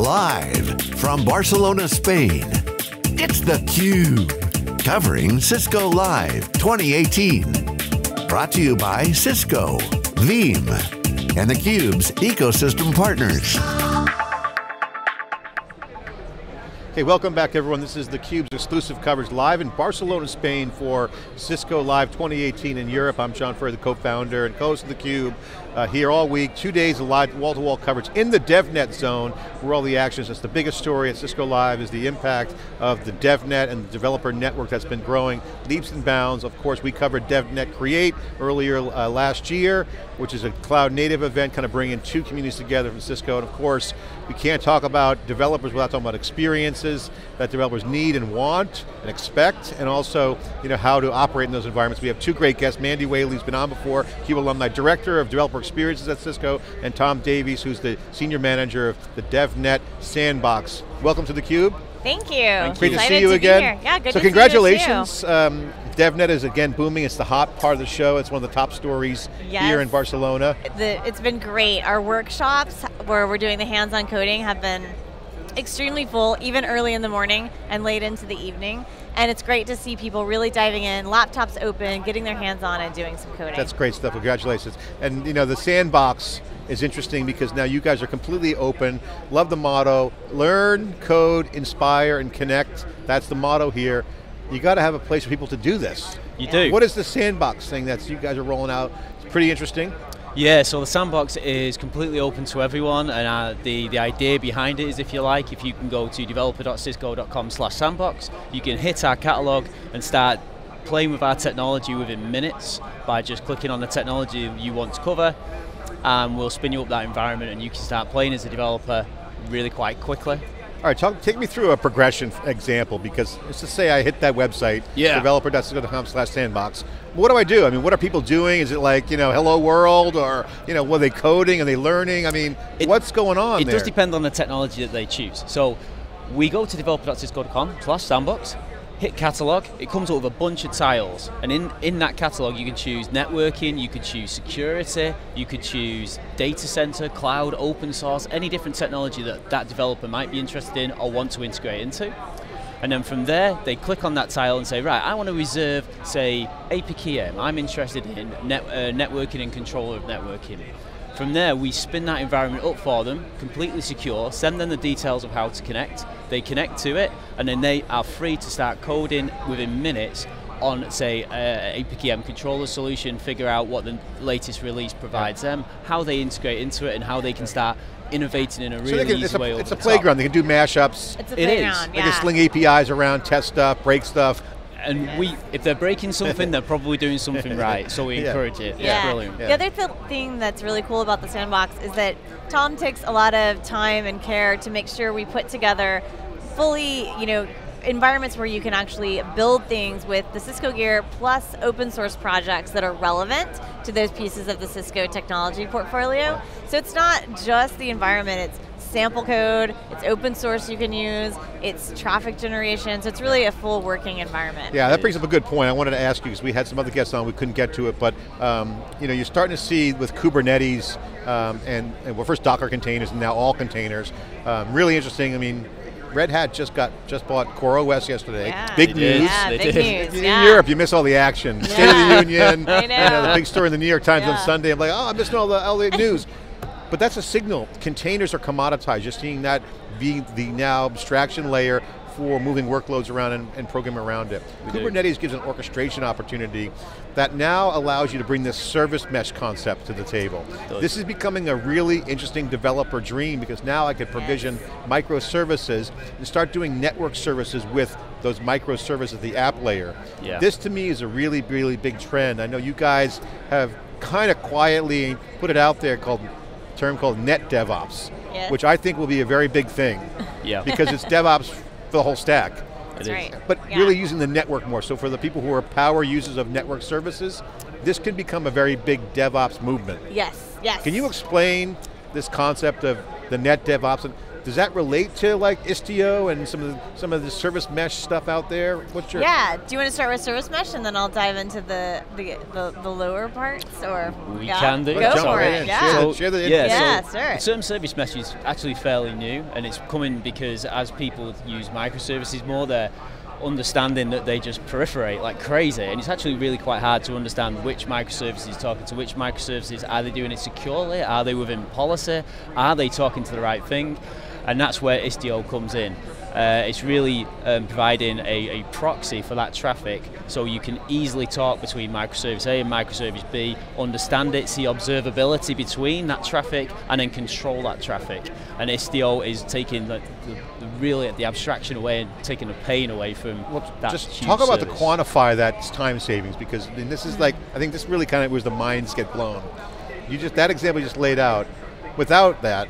Live from Barcelona, Spain, it's theCUBE. Covering Cisco Live 2018. Brought to you by Cisco, Veeam, and theCUBE's ecosystem partners. Hey, welcome back everyone. This is theCUBE's exclusive coverage live in Barcelona, Spain for Cisco Live 2018 in Europe. I'm John Furrier, the co-founder and co-host of theCUBE. Uh, here all week, two days of live wall-to-wall -wall coverage in the DevNet zone, where all the actions, that's the biggest story at Cisco Live, is the impact of the DevNet and the developer network that's been growing leaps and bounds. Of course, we covered DevNet Create earlier uh, last year, which is a cloud native event, kind of bringing two communities together from Cisco, and of course, we can't talk about developers without talking about experiences that developers need and want and expect, and also you know, how to operate in those environments. We have two great guests, Mandy Whaley, who's been on before, CUBE alumni director of developer experiences at Cisco, and Tom Davies, who's the senior manager of the DevNet Sandbox. Welcome to theCUBE. Thank you. Great to see you again. Yeah, good so congratulations. Um, DevNet is again booming. It's the hot part of the show. It's one of the top stories yes. here in Barcelona. The, it's been great. Our workshops where we're doing the hands-on coding have been extremely full, even early in the morning and late into the evening. And it's great to see people really diving in, laptops open, getting their hands on and doing some coding. That's great stuff, congratulations. And you know, the sandbox is interesting because now you guys are completely open. Love the motto, learn, code, inspire, and connect. That's the motto here. You got to have a place for people to do this. You yeah. do. What is the sandbox thing that you guys are rolling out? It's pretty interesting. Yeah, so the sandbox is completely open to everyone, and uh, the, the idea behind it is, if you like, if you can go to developer.cisco.com slash sandbox, you can hit our catalog and start playing with our technology within minutes by just clicking on the technology you want to cover, and we'll spin you up that environment and you can start playing as a developer really quite quickly. All right, talk, take me through a progression example because let's just say I hit that website, yeah. developer.cisco.com slash sandbox. What do I do? I mean, what are people doing? Is it like, you know, hello world or, you know, were they coding? Are they learning? I mean, it, what's going on It there? does depend on the technology that they choose. So we go to developer.cisco.com slash sandbox, hit catalog, it comes up with a bunch of tiles. And in, in that catalog, you can choose networking, you could choose security, you could choose data center, cloud, open source, any different technology that that developer might be interested in or want to integrate into. And then from there, they click on that tile and say, right, I want to reserve, say, APIC-EM. I'm interested in net, uh, networking and control of networking. From there, we spin that environment up for them, completely secure, send them the details of how to connect, they connect to it, and then they are free to start coding within minutes on, say, uh, a APIC-EM controller solution, figure out what the latest release provides them, how they integrate into it, and how they can start innovating in a really so can, easy a, way. It's a playground. Top. They can do mashups. It's a it is. They can sling APIs around, test stuff, break stuff and yes. we if they're breaking something they're probably doing something right so we yeah. encourage it yeah. brilliant yeah. the other th thing that's really cool about the sandbox is that tom takes a lot of time and care to make sure we put together fully you know environments where you can actually build things with the Cisco gear plus open source projects that are relevant to those pieces of the Cisco technology portfolio. So it's not just the environment, it's sample code, it's open source you can use, it's traffic generation, so it's really a full working environment. Yeah, that brings up a good point. I wanted to ask you, because we had some other guests on, we couldn't get to it, but um, you know, you're starting to see with Kubernetes, um, and, and, well first Docker containers and now all containers, um, really interesting, I mean, Red Hat just got just bought CoreOS yesterday. Yeah. Big news. Yeah, big news. In yeah. Europe, you miss all the action. State of the Union. I know. You know. The big story in the New York Times on Sunday. I'm like, oh, I'm missing all the, all the news. But that's a signal. Containers are commoditized. You're seeing that be the now abstraction layer for moving workloads around and, and programming around it. We Kubernetes do. gives an orchestration opportunity that now allows you to bring this service mesh concept to the table. This is becoming a really interesting developer dream because now I could provision microservices and start doing network services with those microservices, the app layer. Yeah. This to me is a really, really big trend. I know you guys have kind of quietly put it out there called term called net DevOps, yes. which I think will be a very big thing. Yeah. Because it's DevOps for the whole stack. That's right. But yeah. really using the network more. So for the people who are power users of network services, this could become a very big DevOps movement. Yes, yes. Can you explain this concept of the net DevOps? And Does that relate to like Istio and some of the, some of the service mesh stuff out there? What's your Yeah. Do you want to start with service mesh and then I'll dive into the the, the, the lower parts or We yeah. can do. Go Let's for it. in. Yeah. Share So, share the yeah, Yeah, so sure. the term service mesh is actually fairly new, and it's coming because as people use microservices more, they're understanding that they just proliferate like crazy, and it's actually really quite hard to understand which microservices talking to which microservices. Are they doing it securely? Are they within policy? Are they talking to the right thing? And that's where Istio comes in. Uh, it's really um, providing a, a proxy for that traffic so you can easily talk between microservice A and microservice B, understand it, see observability between that traffic, and then control that traffic. And Istio is taking the, the, the really the abstraction away and taking the pain away from Well, that just talk about the quantify that time savings because I mean, this is like I think this really kind of was the minds get blown. You just that example you just laid out. Without that,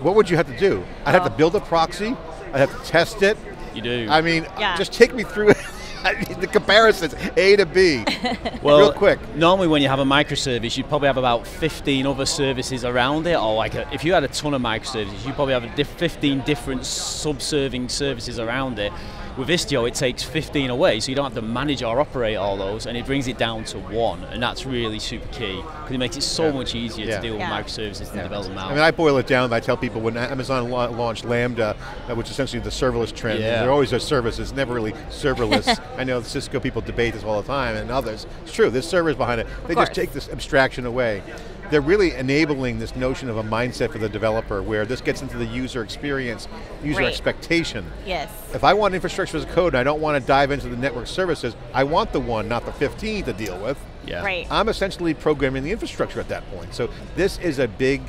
what would you have to do? I'd have to build a proxy. I'd have to test it. You do. I mean, Yeah. just take me through the comparisons A to B, well, real quick. Normally, when you have a microservice, you probably have about 15 other services around it, or like a, if you had a ton of microservices, you probably have a diff- 15 different sub-serving services around it. With Istio, it takes 15 away, so you don't have to manage or operate all those, and it brings it down to one, and that's really super key because it makes it so Yeah. much easier Yeah. to deal with Yeah. microservices and develop them out. I mean, I boil it down. I tell people when Amazon la- launched Lambda, uh, which is essentially the serverless trend. Yeah. They're always a service. It's never really serverless. I know the Cisco people debate this all the time, and others. It's true. There's servers behind it. They just take this abstraction away. They're really enabling this notion of a mindset for the developer, where this gets into the user experience, user Right. expectation. Yes. If I want infrastructure as a code and I don't want to dive into the network services, I want the one, not the 15 to deal with. yeah. Right. I'm essentially programming the infrastructure at that point. So this is a big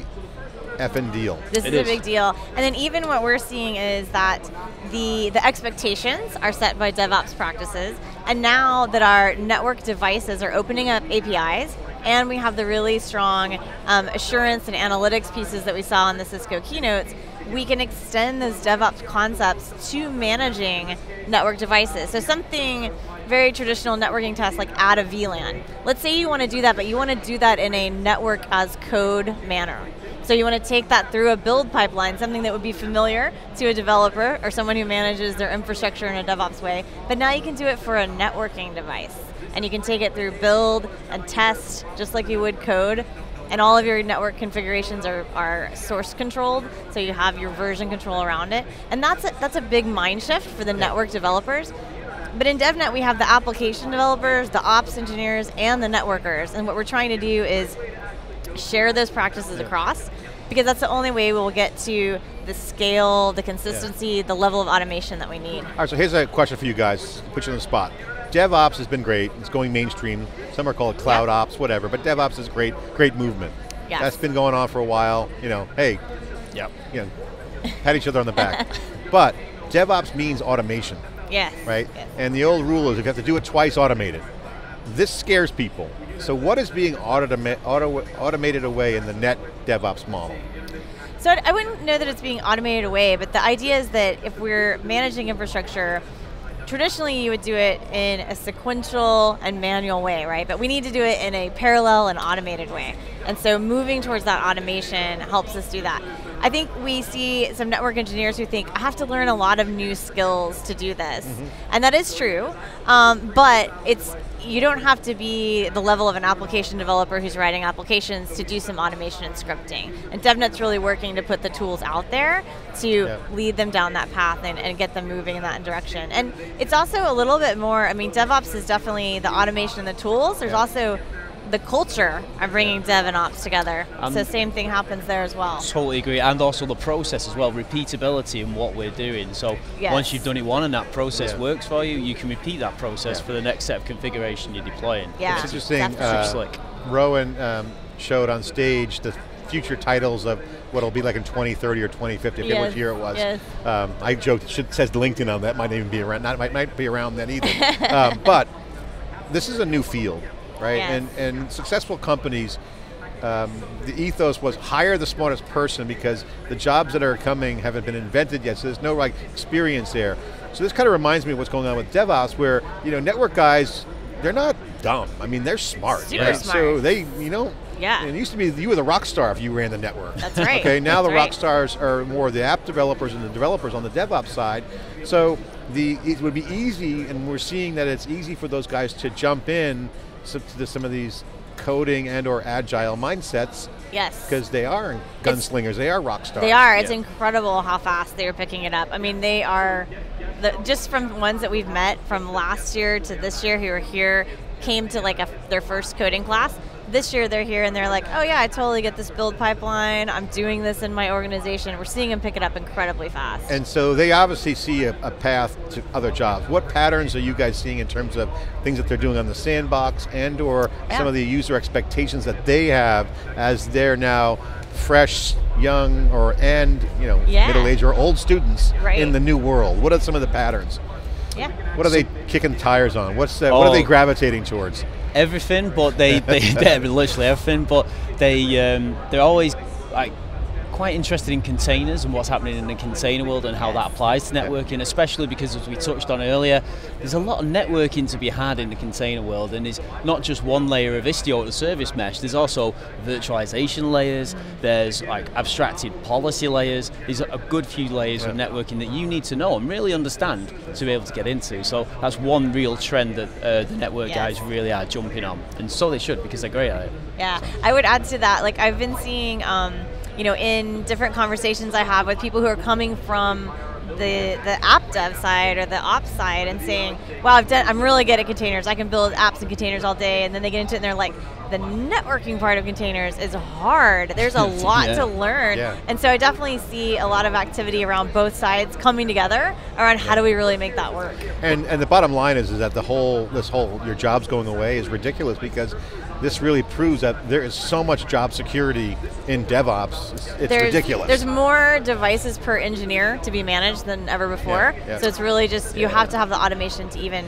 effing deal. This It is, is. a big deal. And then even what we're seeing is that the the expectations are set by DevOps practices. And now that our network devices are opening up APIs and we have the really strong um, assurance and analytics pieces that we saw in the Cisco keynotes, we can extend those DevOps concepts to managing network devices. So something very traditional networking test like add a VLAN. Let's say you want to do that, but you want to do that in a network as code manner. So you want to take that through a build pipeline, something that would be familiar to a developer or someone who manages their infrastructure in a DevOps way. But now you can do it for a networking device. And you can take it through build and test just like you would code. And all of your network configurations are, are source controlled, so you have your version control around it. And that's a, that's a big mind shift for the network developers. But in DevNet, we have the application developers, the ops engineers, and the networkers. And what we're trying to do is share those practices across because that's the only way we'll get to the scale, the consistency, the level of automation that we need. All right, so here's a question for you guys, put you on the spot. DevOps has been great, it's going mainstream. Some are called cloud Yeah. ops, whatever, but DevOps is great, great movement. Yes. That's been going on for a while, you know, hey, Yep. you know, pat each other on the back. but DevOps means automation, Yes. right? Yes. And the old rule is if you have to do it twice, automate it. This scares people. So what is being automa- auto- automated away in the net DevOps model? So I I wouldn't know that it's being automated away, but the idea is that if we're managing infrastructure, traditionally you would do it in a sequential and manual way, right? But we need to do it in a parallel and automated way. And so moving towards that automation helps us do that. I think we see some network engineers who think I have to learn a lot of new skills to do this, and that is true. Um, but it's you don't have to be the level of an application developer who's writing applications to do some automation and scripting. And DevNet's really working to put the tools out there to Yeah. lead them down that path and, and get them moving in that direction. And it's also a little bit more, I mean, DevOps is definitely the automation and the tools. There's Yeah. also the culture of bringing Dev and Ops together. Um, so same thing happens there as well. Totally agree, and also the process as well, repeatability in what we're doing. So Yes. once you've done it one and that process Yeah. works for you, you can repeat that process Yeah. for the next set of configuration you're deploying. Yeah. It's interesting. definitely. Uh, slick. Rowan um, showed on stage the future titles of what it'll be like in 2030 or 2050, I forget Yes, which year it was. yes. Um, I joked, it should, says LinkedIn on that, might even be around, not might, might be around then either. um, but this is a new field, right? Yes. And, and successful companies, um, the ethos was hire the smartest person because the jobs that are coming haven't been invented yet, so there's no like experience there. So this kind of reminds me of what's going on with DevOps, where you know network guys, they're not dumb. I mean, they're smart, Super right? smart. So they, you know, Yeah. It used to be you were the rock star if you ran the network. That's right. Okay, now That's the rock right. stars are more the app developers and the developers on the DevOps side. So the it would be easy, and we're seeing that it's easy for those guys to jump in some- to some of these coding and or agile mindsets Yes. because they are gunslingers, they are rock stars. They are. It's Yeah. incredible how fast they are picking it up. I mean, they are the, just from ones that we've met from last year to this year who are here came to like a, their first coding class. This year they're here and they're like, oh yeah, I totally get this build pipeline. I'm doing this in my organization. We're seeing them pick it up incredibly fast. And so they obviously see a, a path to other jobs. What patterns are you guys seeing in terms of things that they're doing on the sandbox and or Yeah. some of the user expectations that they have as they're now fresh, young, or and you know Yeah. middle aged or old students Right. in the new world? What are some of the patterns? yeah. What are they kicking tires on? What's the, what are Oh. they gravitating towards? Everything, but they, they they're literally everything, but they um, they're always like quite interested in containers and what's happening in the container world and how that applies to networking, especially because as we touched on earlier, there's a lot of networking to be had in the container world and it's not just one layer of Istio at the service mesh, there's also virtualization layers, there's like abstracted policy layers, there's a good few layers of networking that you need to know and really understand to be able to get into. So that's one real trend that uh, the network Yes. guys really are jumping on, and so they should because they're great at it. Yeah, I would add to that. Like I've been seeing, um, you know, in different conversations I have with people who are coming from the the app dev side or the ops side and saying, "Wow, I've done. I'm really good at containers. I can build apps and containers all day." And then they get into it and they're like, "The networking part of containers is hard. There's a lot Yeah. to learn." Yeah. And so I definitely see a lot of activity around both sides coming together around how do we really make that work. And and the bottom line is is that the whole this whole your jobs going away is ridiculous because this really proves that there is so much job security in DevOps. It's, it's there's, ridiculous. There's more devices per engineer to be managed than ever before. Yeah, yeah. So it's really just you have to have the automation to even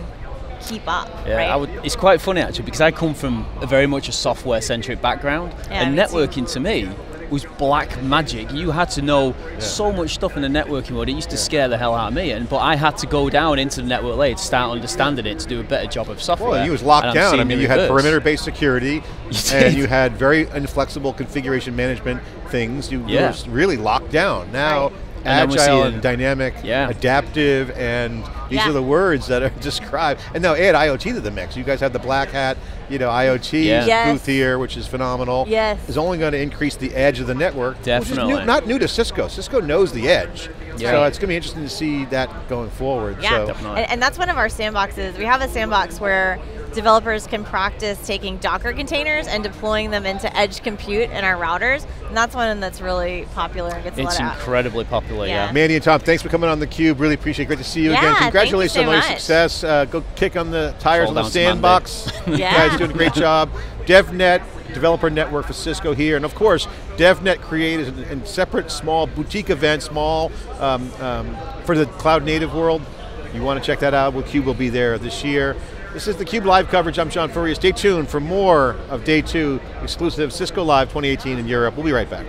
keep up. Yeah, right? I would, it's quite funny actually because I come from a very much a software-centric background, Yeah, and me too. networking to me was black magic. You had to know so much stuff in the networking world. It used to scare the hell out of me, and but I had to go down into the network layer to start understanding it to do a better job of software. Well, you was locked down. I mean, the you had perimeter-based security, You and you had very inflexible configuration management things. You Yeah. were really locked down. Now, Right. And we're agile seeing- and dynamic, Yeah. adaptive, and these Yeah. are the words that are described. And now add IoT to the mix. You guys have the black hat, you know, IoT Yeah. Yes. booth here, which is phenomenal. Yes. is only going to increase the edge of the network. Which is Definitely. new, not new to Cisco. Cisco knows the edge. Yeah. So it's going to be interesting to see that going forward. Yeah, So. Definitely. and, and that's one of our sandboxes. We have a sandbox where developers can practice taking Docker containers and deploying them into edge compute in our routers, and that's one that's really popular and gets a It's lot of. incredibly popular. Yeah. Yeah. Mandy and Tom, thanks for coming on the Cube. Really appreciate it. Great to see you Yeah, again. thank you Congratulations so on your success. Uh, go kick on the tires Fall on the down to Monday. sandbox. you guys doing a great job. DevNet, developer network for Cisco here. And of course, DevNet created a separate small boutique event, small um, um, for the cloud native world. You want to check that out. Cube will be there this year. This is the Cube Live coverage. I'm John Furrier. Stay tuned for more of day two, exclusive Cisco Live 2018 in Europe. We'll be right back.